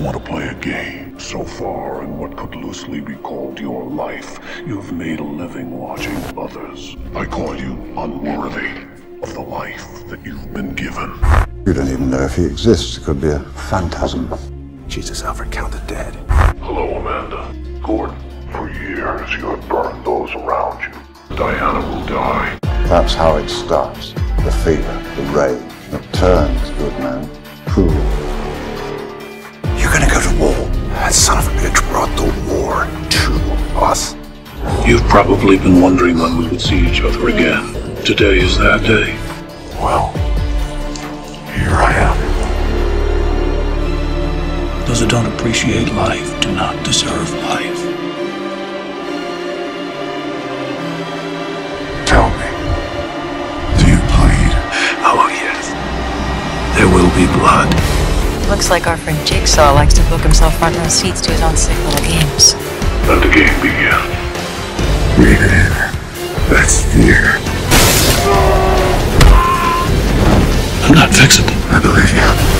want to play a game. So far, in what could loosely be called your life, you've made a living watching others. I call you unworthy of the life that you've been given. You don't even know if he exists. It could be a phantasm. Jesus, Alfred, count the dead. Hello, Amanda. Gordon. For years, you have burned those around you. Diana will die. That's how it starts. The fever, the rage. It turns, good man. Cruel. That son of a bitch brought the war to us. You've probably been wondering when we would see each other again. Today is that day. Well, here I am. Those who don't appreciate life do not deserve life. Tell me, do you bleed? Oh, yes. There will be blood. Looks like our friend Jigsaw likes to book himself front row seats to his own sick little games. Let the game begin. Read it in. That's fear. I'm not fixable. I believe you.